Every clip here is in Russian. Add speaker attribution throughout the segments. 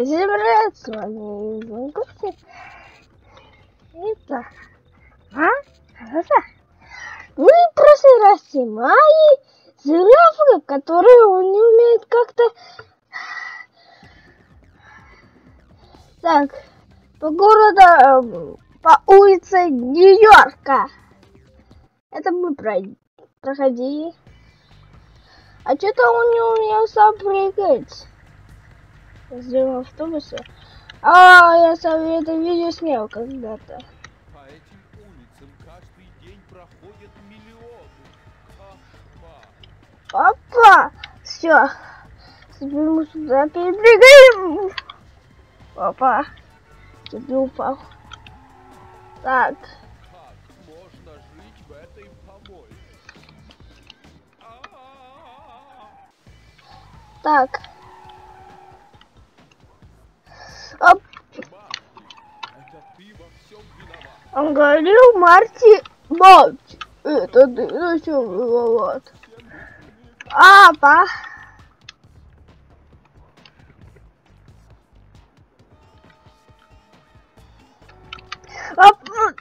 Speaker 1: Я Земля, с вами Звонковцы. Это... А? Хорошо. Мы в прошлый раз снимали он не умеет как-то... Так, по городу, по улице Нью-Йорка. Это мы проходили. А что-то он не умел сам прыгать. Сделал автобусы. А, я сам это видео снял когда-то.
Speaker 2: По этим улицам каждый день проходят миллионы.
Speaker 1: Опа! Все. Теперь мы сюда перепрыгаем. Опа. Не упал. Так.
Speaker 2: Как можно жить в этой помойке? А-а-а.
Speaker 1: Так. Оп. Он говорил Марти Мать. Это ты на чем виноват? Апа. Апа.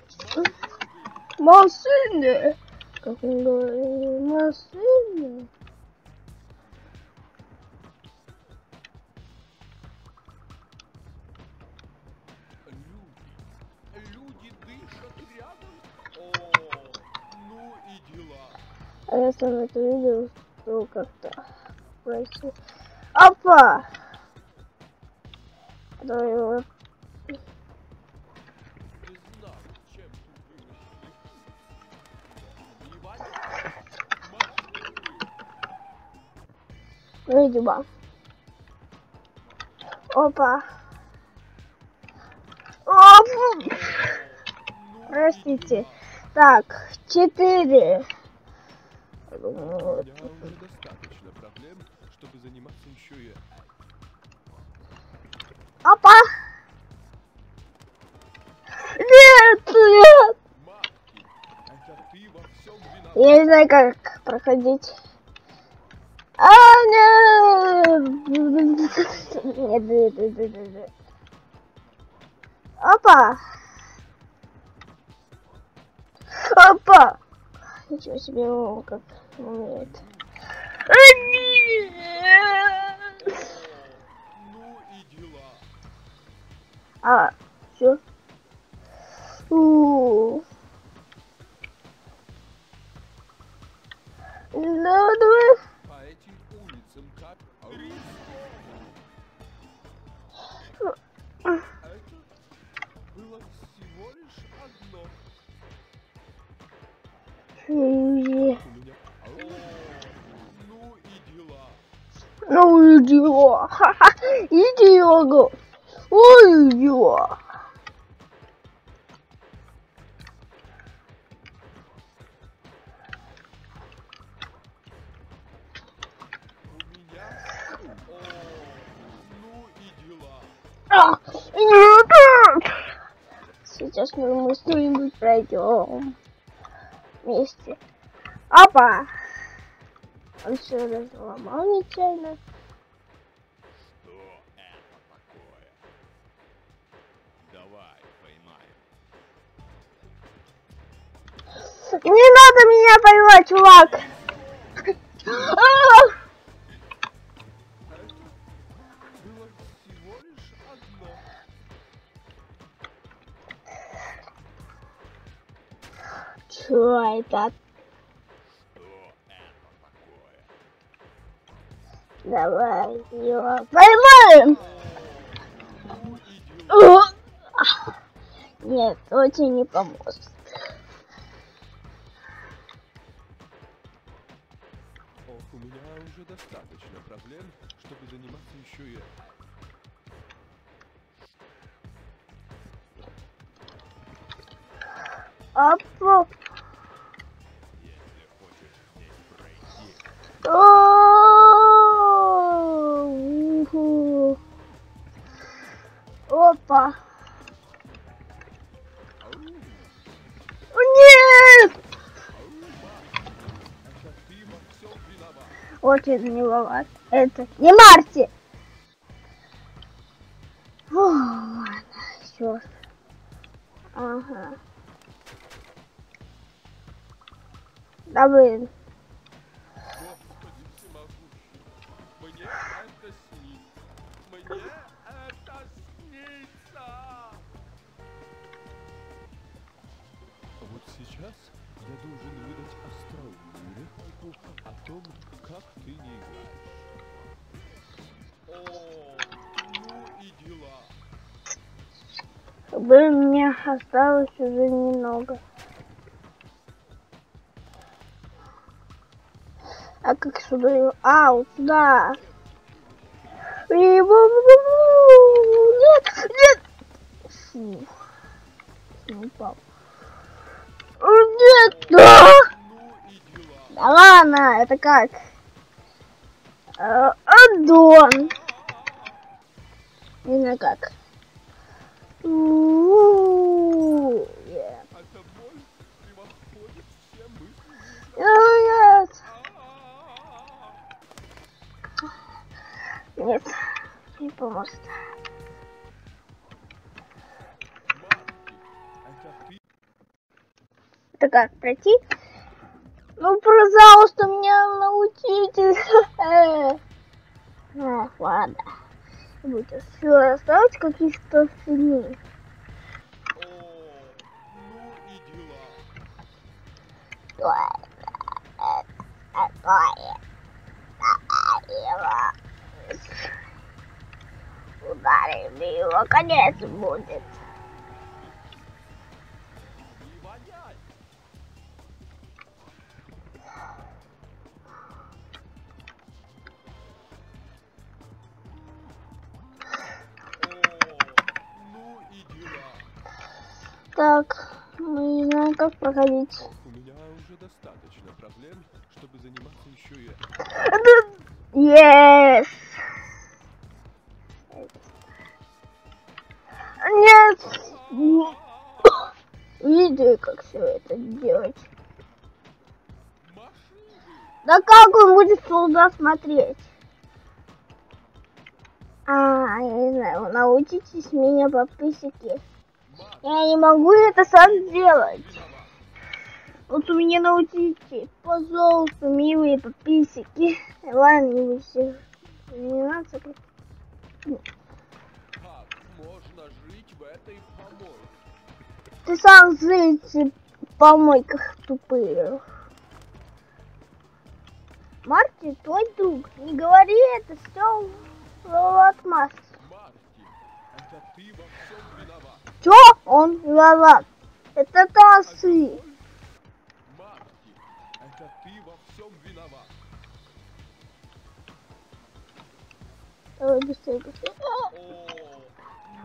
Speaker 1: Машины. Как он говорит, машины. А я сам это видел, что как-то пройти. Опа! Давай его. Видимо. Опа. Оп! Простите. Так, четыре.
Speaker 2: Уже достаточно проблем, чтобы заниматься еще и...
Speaker 1: Опа! Нет, нет! Я не знаю, как проходить. А, нет! Опа! Опа! Ничего себе, как умеет.
Speaker 2: Ну и дела.
Speaker 1: А, все. У. Ну, иди, его. Ой, иди.
Speaker 2: У меня... О, ну и дела.
Speaker 1: А, нет. Сейчас мы, мы что-нибудь пройдем вместе. Опа! Он все разломал нечаянно. Не надо меня поймать, чувак! Что это? Давай его поймаем! Нет, очень не поможет. Уху. Опа! Нет! Очень не виноват. Это не Марти! Фу, ладно, еще. Ага.
Speaker 2: Это снится. Вот сейчас я должен выдать остроумную реплику о том, как ты не играешь. О, ну и дела.
Speaker 1: Блин, мне осталось уже немного. А как сюда его? А, вот сюда. Нет, нет. Фу. Не упал. Нет, да. Да ладно, это как? Э, Аддон. Не знаю как. У-у-у. Нет, не поможет.
Speaker 2: Это
Speaker 1: как пройти? Ну, пожалуйста, меня научите. Эх, ладно. Будете все оставить каких-то фигней.
Speaker 2: О, ну и дела.
Speaker 1: Ударим его, конец будет.
Speaker 2: Ну.
Speaker 1: Так, мы не знаем, как проходить.
Speaker 2: У меня уже достаточно проблем, чтобы заниматься еще и
Speaker 1: Yes! Туда смотреть? А, я не знаю, научитесь меня подписчики. Я не могу это сам.
Speaker 2: Виноват.
Speaker 1: Вот у меня научите, пожалуйста, милые подписчики. Ладно, не все. Не надо? Ты сам жить в помойках тупые. Марти, твой друг, не говори это, все отмаз.
Speaker 2: Марти, виноват.
Speaker 1: Че он виноват? Это тасы.
Speaker 2: Марти, это ты во всем виноват.
Speaker 1: Давай быстрее, быстрее.
Speaker 2: О,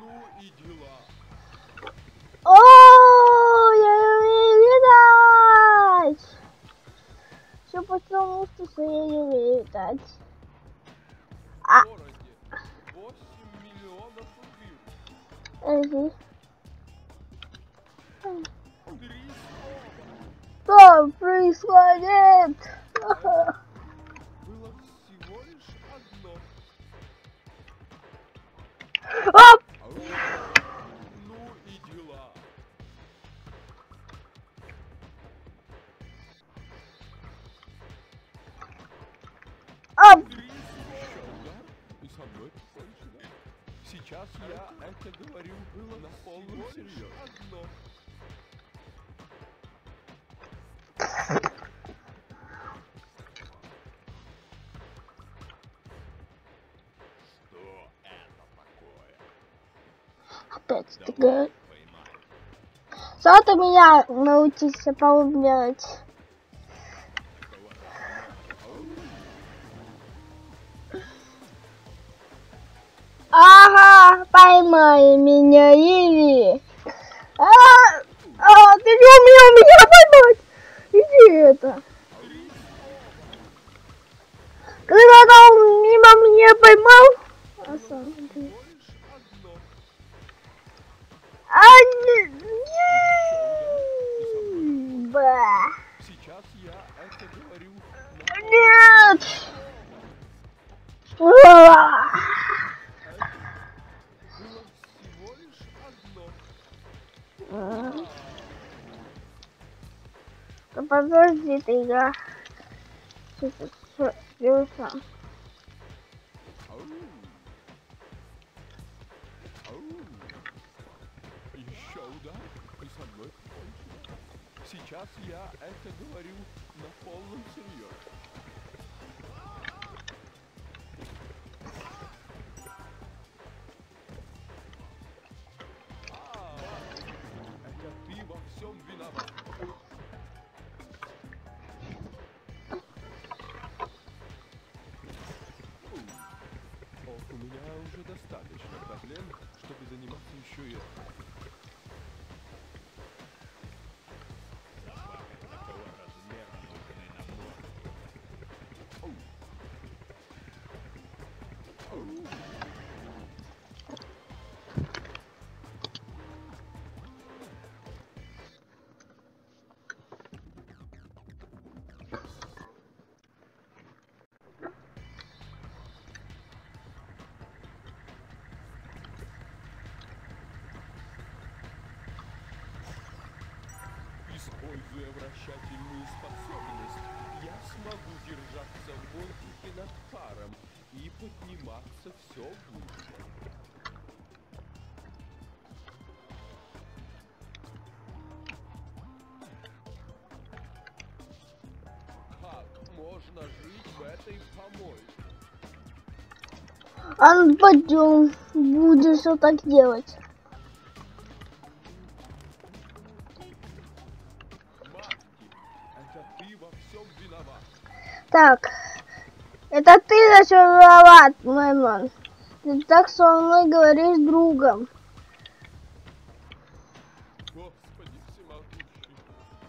Speaker 2: ну и дела.
Speaker 1: О, я не летать. Все потому, что я не умею летать. А.
Speaker 2: В городе 8 миллионов убил.
Speaker 1: Подожди. Что происходит?
Speaker 2: Было всего лишь одно.
Speaker 1: Оп!
Speaker 2: Сейчас я это говорю на полном серьезе. Одно. Что это такое?
Speaker 1: Опять ты говоришь. Ты меня научишься поумнять? Поймай меня, Иви. А, а, ты не умел меня поймать. Иди это. Когда он мимо меня поймал, а. А, не, ба. Нет! Да подожди ты, я... Сейчас, сейчас, сделаю сам.
Speaker 2: Ау. Ау. Еще удар, и со мной покончено. Сейчас я это говорю на полном серьезе. Используя вращательную способность, я смогу держаться в воздухе над паром и подниматься все выше. Как можно жить в этой помойке?
Speaker 1: А пойдем, будешь все так делать. Так, это ты все виноват, Мэнман. Ты так со мной говоришь с другом.
Speaker 2: Господи всемогущий,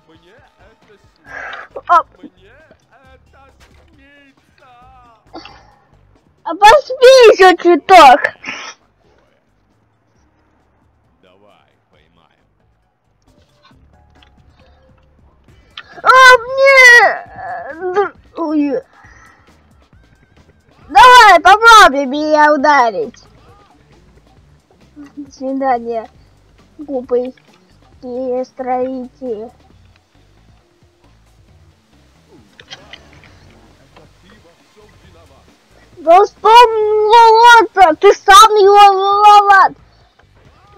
Speaker 2: мне это снится.
Speaker 1: А,
Speaker 2: Мне это снится.
Speaker 1: а поспи еще чуток.
Speaker 2: Давай, поймаем.
Speaker 1: А мне... Ой. Давай, попробуй меня ударить. До свидания,
Speaker 2: всем виноват.
Speaker 1: Да виноват Ты сам его виноват.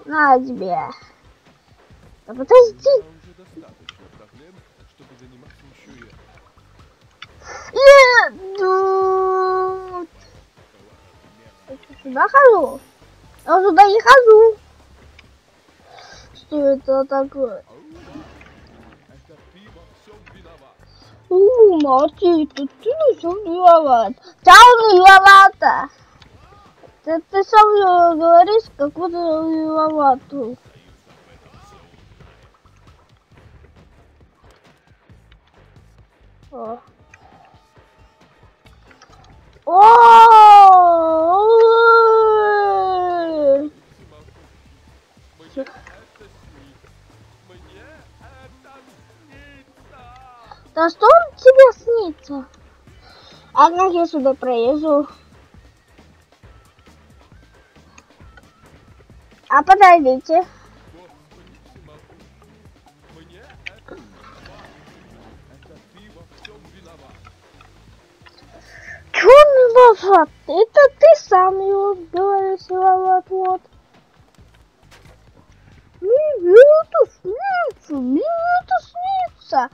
Speaker 1: На тебе. Да подожди.
Speaker 2: меня уже достаточно проблем, чтобы заниматься еще и этим.
Speaker 1: Нет. Я сюда хожу. Я сюда не хожу. Что это такое?
Speaker 2: Это.
Speaker 1: У, молчи, тут ты не все виноват. Сам виновата. Ты, ты сам говоришь, как будто виноватую. О. О! Да что он тебе снится? А как я сюда проезжу? А подождите.
Speaker 2: Виноват?
Speaker 1: Это ты сам его говоришь виноват, вот. Мне это снится, мне это снится.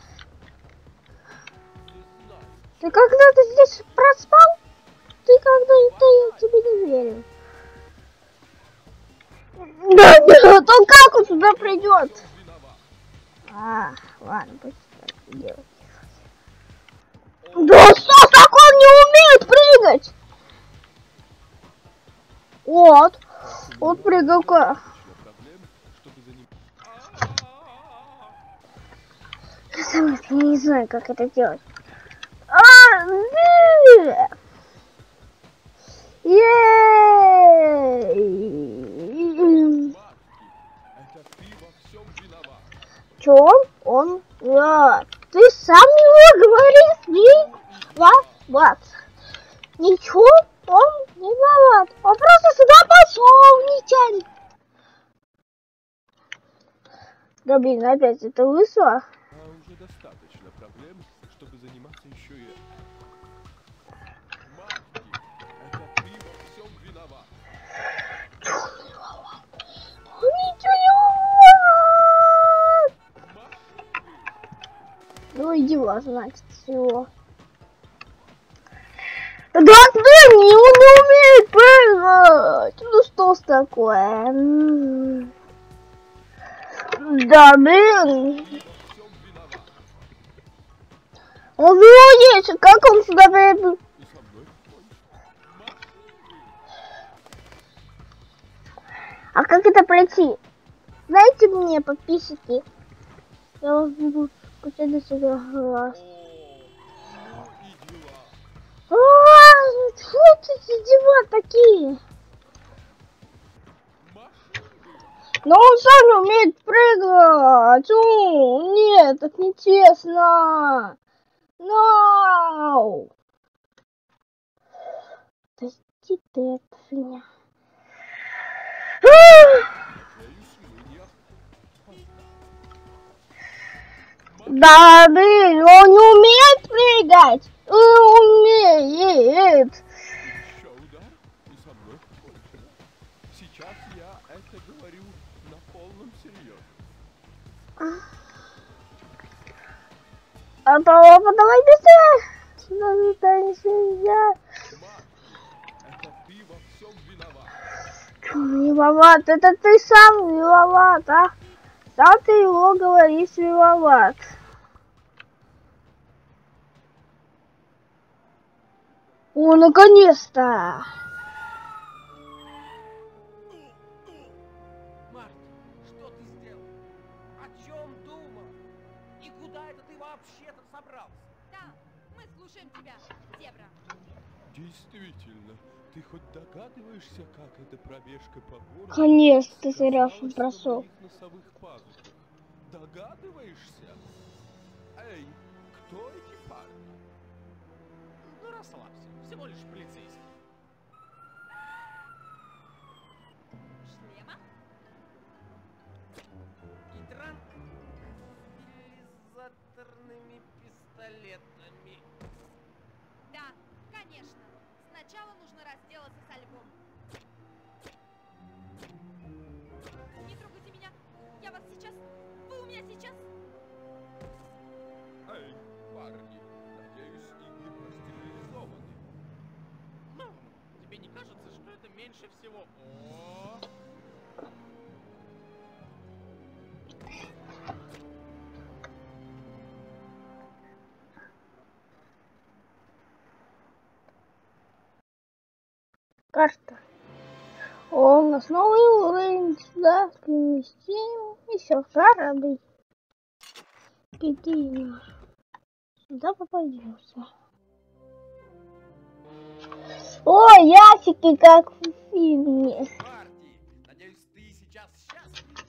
Speaker 1: Ты когда-то здесь проспал? Ты когда-то я тебе не верю. Да нет, он как он сюда придет? А, ладно, пусть так делает. Да что, так он не умеет прыгать? Вот, вот прыгалка. Я сама не знаю, как это делать. А. Чё? Он? Да. Ты сам его говоришь, виноват. Ничего, он не виноват. Он просто сюда пошел, нечаянно. Да блин, опять это вышло.
Speaker 2: А уже достаточно проблем, чтобы заниматься еще и... Марки, это ты во всем виноват.
Speaker 1: Ну иди во, значит, всего. Да не он не умеет прыгать. Ну что ж такое? Да блин. Он есть, как он сюда прибыл? А как это пройти? Знаете мне, подписчики? Я вас буду скучать до сюда глаз. Это за дела такие? Но он сам умеет прыгать. О, нет, так нечестно. No. Подожди ты от. Да, блин, он не умеет прыгать. Умеет.
Speaker 2: Еще удар, и со мной кончено. Сейчас я это говорю на полном серьезе.
Speaker 1: А папа, давай быстрее.
Speaker 2: Это ты во всем виноват.
Speaker 1: Не это ты сам виноват, а? Сам ты его говоришь виноват. О, наконец-то!
Speaker 3: Марти, что ты сделал? О чем думал? И куда это ты вообще-то собрался?
Speaker 4: Да, мы слушаем тебя, зебра.
Speaker 2: Действительно, ты хоть догадываешься, как эта пробежка по городу
Speaker 1: Конечно,
Speaker 2: носовых пазухах? Догадываешься? Эй, кто эти парни?
Speaker 3: Расслабься, всего лишь полицейский.
Speaker 4: Шлема?
Speaker 3: И транквилизаторными пистолетами. Меньше всего... О,
Speaker 1: Карта. О, у нас новый уровень. Сюда переместим. Еще корабль. Иди. Сюда попадемся. О, ясики, как фильме.
Speaker 3: Надеюсь, ты сейчас счастлив?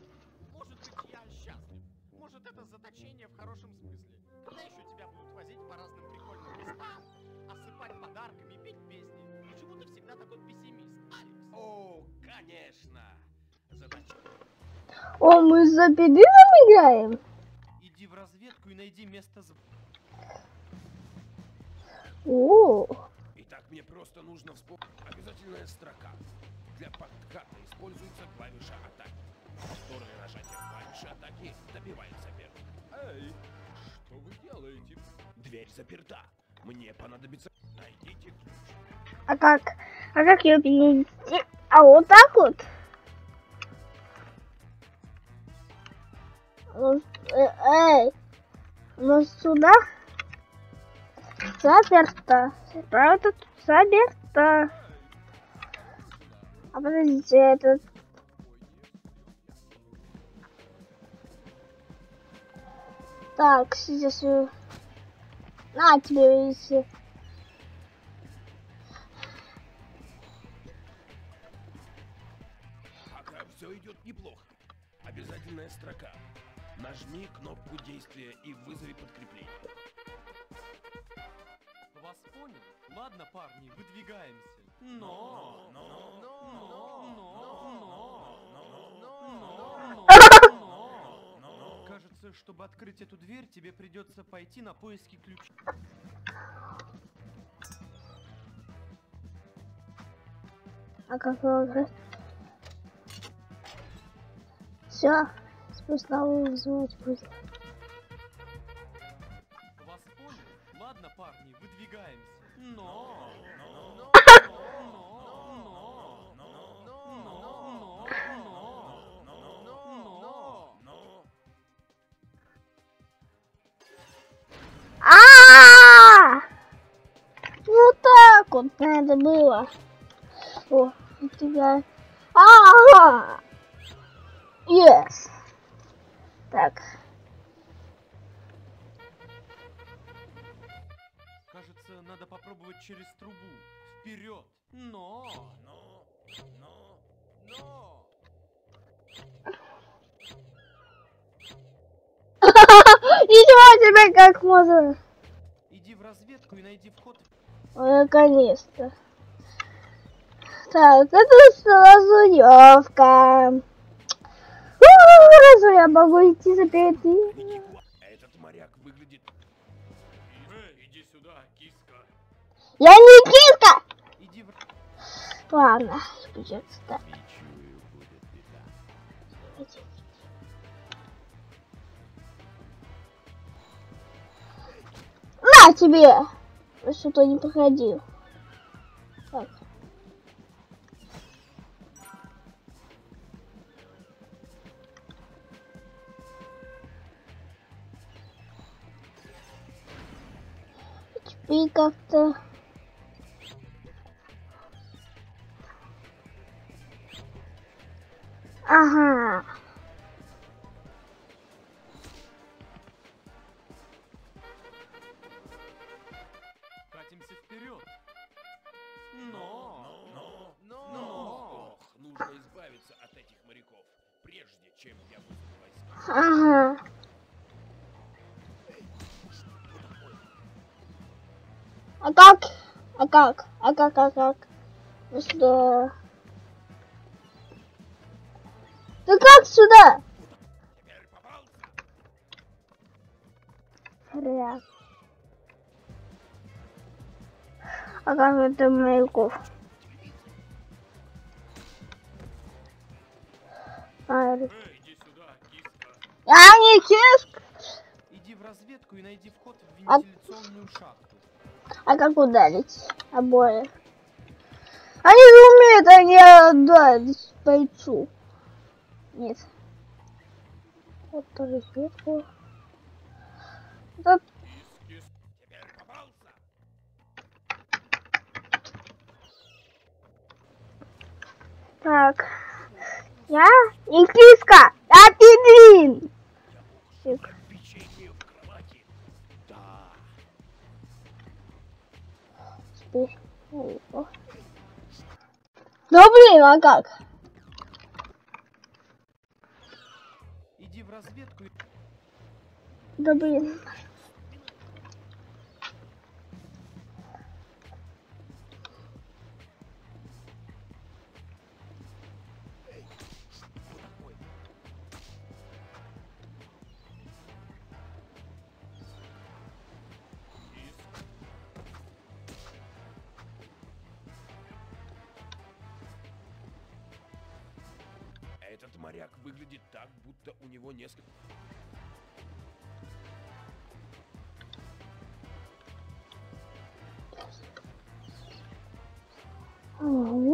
Speaker 3: Может быть, я счастлив. Может, это заточение в хорошем смысле. Когда еще тебя будут возить по разным прикольным местам, осыпать подарками петь песни? Почему ты всегда такой пессимист, Алекс? О, конечно. Задача.
Speaker 1: О, мы за педином играем?
Speaker 3: Иди в разведку и найди место за...
Speaker 1: О,
Speaker 2: Итак, мне просто нужно вспомнить обязательная строка. Для подката используется клавиша атаки. Повторное нажатие клавиши атаки добивает соперника. Эй, что вы делаете? Дверь заперта. Мне понадобится... Найдите ключ.
Speaker 1: а как? А как ее перенести? А вот так вот? Э, Эй, ну сюда заперто. Правда, тут заперто. А подождите, это... Так, сейчас... На тебе, если...
Speaker 2: Пока все идет неплохо. Обязательная строка. Нажми кнопку действия и вызови подкрепление.
Speaker 5: Вас понял? Ладно, парни, выдвигаемся.
Speaker 3: Но, но, но, но, но, но, но, но, но,
Speaker 5: Кажется, чтобы открыть эту дверь, тебе придется пойти на поиски ключа.
Speaker 1: А как его? Все, спустя вызвать будет. Вот надо было. О, у тебя. Ага. Yes. Так.
Speaker 5: Кажется, надо попробовать через трубу. Вперед! Но!
Speaker 3: Но, но, но.
Speaker 1: Ничего себе, как можно.
Speaker 5: Иди в разведку и найди вход.
Speaker 1: Ой, Наконец-то. Так, это сразу явка. Разве я могу идти за пяти?
Speaker 2: А этот моряк выглядит...
Speaker 3: Иди сюда, киска.
Speaker 1: Я не киска!
Speaker 5: Иди в...
Speaker 1: Ладно, придется так.
Speaker 2: Бичую будет беда.
Speaker 1: На тебе! Что-то не проходил. Так. Теперь как-то... Ага. Ага. А как? А как? А как? А как? Ну что? Да как сюда? Хряк. А как это маяков?
Speaker 3: Иди
Speaker 5: в разведку и найди вход в
Speaker 1: А-
Speaker 5: вентиляционную шахту.
Speaker 1: А как ударить обоих? Они не умеют, они ударить бойцу. Нет. Вот тоже сверху. Да, так. Я не Блин, а как?
Speaker 5: Иди в разведку.
Speaker 1: Да блин.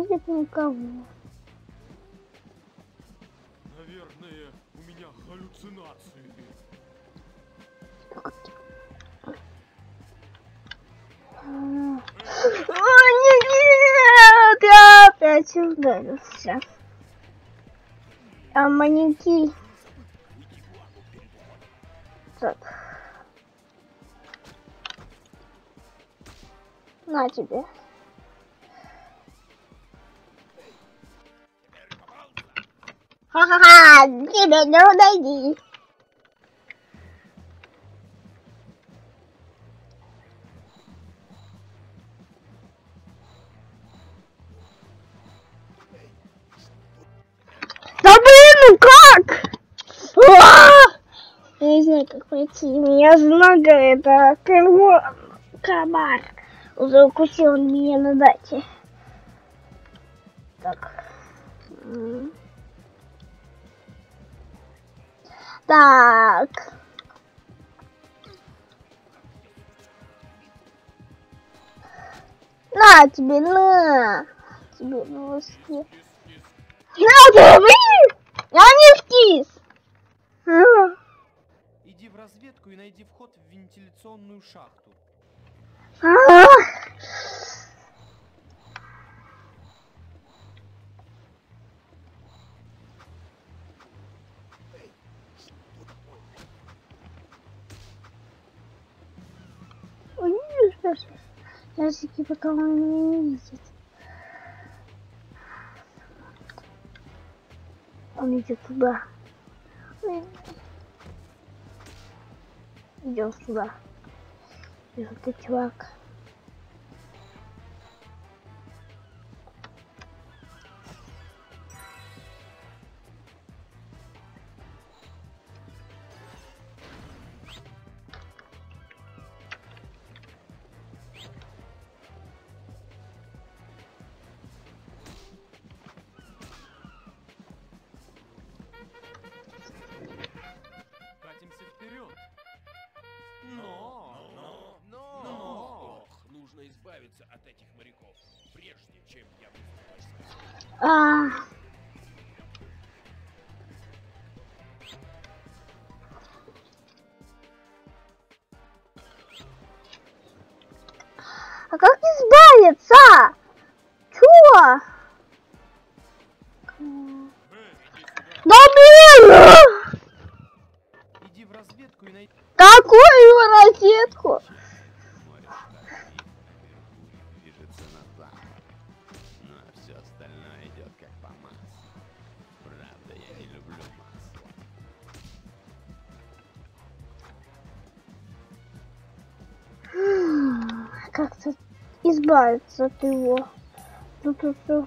Speaker 1: Видит никого.
Speaker 5: Наверное, у меня галлюцинации.
Speaker 1: О, нет, нет, я опять ударился. А маньяки... Так. На тебе. Ха-ха-ха, тебе не удойди. Да блин, ну как? А! Я не знаю, как пройти. Меня знага это комар. комар. Уже укусил меня на даче. Так. Так. На тебе, на. Тебе носки. На тебе! Я не скис.
Speaker 5: Иди в разведку и найди вход в вентиляционную шахту.
Speaker 1: Ж. Ящики пока он меня не видит. Он идет туда. Идем сюда. Желтый чувак.
Speaker 2: Избавиться от этих моряков, прежде чем я выступлю.
Speaker 1: А, как избавиться? Чё? Да блин!
Speaker 5: Иди в разведку и найди...
Speaker 1: Какую
Speaker 6: как по маслу. Правда, я не люблю масло.
Speaker 1: Как-то избавиться от него. Ну тут все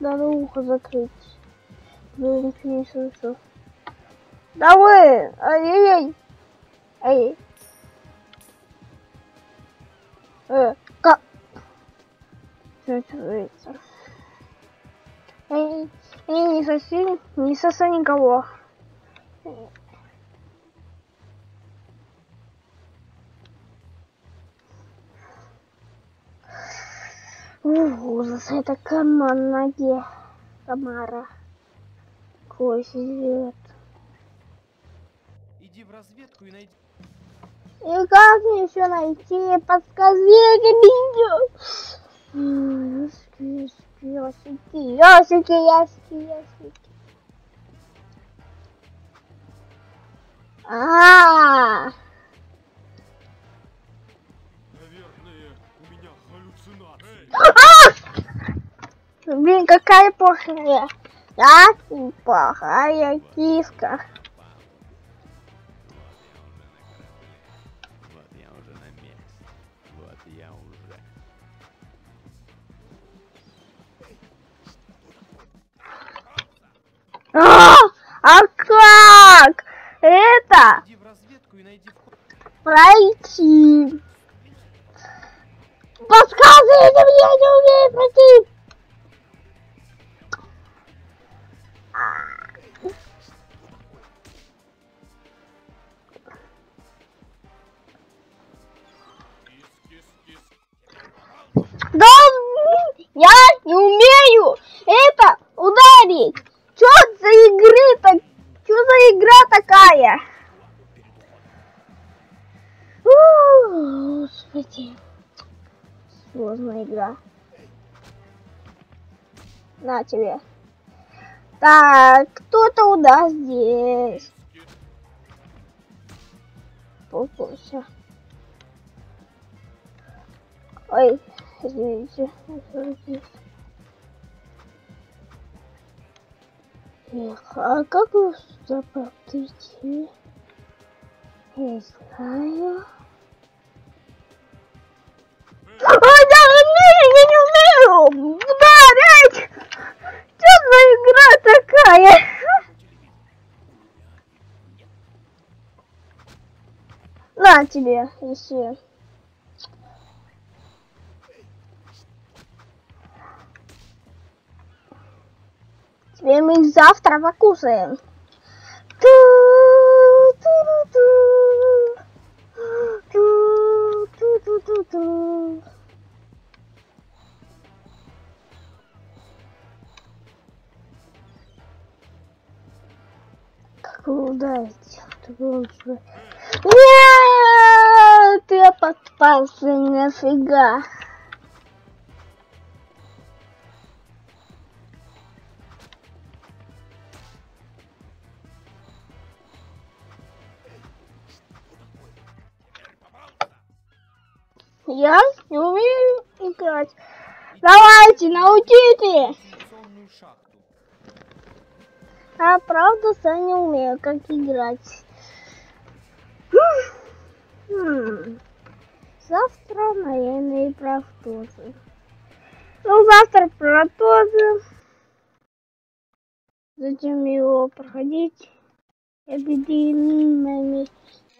Speaker 1: надо ухо закрыть. Блин, ничего не слышу. Да вы! Ай-яй-яй! Ай! Э, как? Что творится? Эй, эй, не соси, не соси никого. Ужас, это комар на ноге. Комара. Живет.
Speaker 5: Иди в разведку и найди...
Speaker 1: И как мне еще найти? Подскажите мне. М, Ящики, ящики, ящики, ящики, ящики. А,
Speaker 5: Наверное, у меня галлюцинации.
Speaker 1: блин, какая плохая. Я плохая киска. А, а как это пройти? Подсказывайте мне, я не умею пройти. Да я не умею это ударить. Что такая? У, Господи. Сложная игра. На тебе. Так, кто-то у нас здесь. Попался. Ой, извините. А как вы сюда пройти? Не знаю. А, умею, я не умею ударить! Что за игра такая? На тебе, если... Тебе мы их завтра. Ту-ту-ту-ту. Как же- Нет, я подпался, нафига. Играть. Давайте, научите. А правда, сам не умею, как играть. Завтра, наверное, и про тоже. Ну, завтра про тоже. Зачем его проходить? Я бедный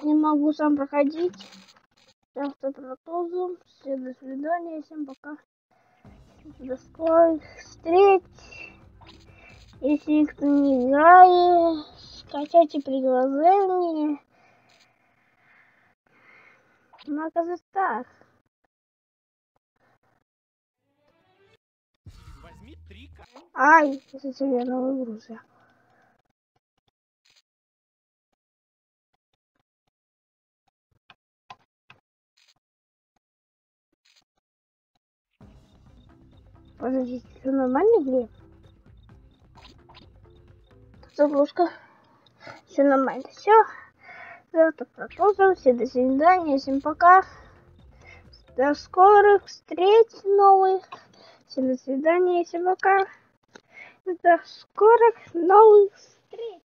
Speaker 1: не могу сам проходить. Завтра про тоже. Все, до свидания, всем пока. До скорых встреч. Если кто не играет, скачайте приложение. Ну, оказывается так.
Speaker 3: Возьми три ка-
Speaker 1: Ай, если тебе новый груз. Подождите, все нормально в игре? Загрузка. Все нормально. Все. Завтра продолжим. Все до свидания. Всем пока. До скорых встреч новых. Всем до свидания. Всем пока. До скорых новых встреч.